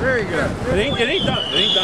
ligando. Ele nem, ele nem tá, ele nem tá.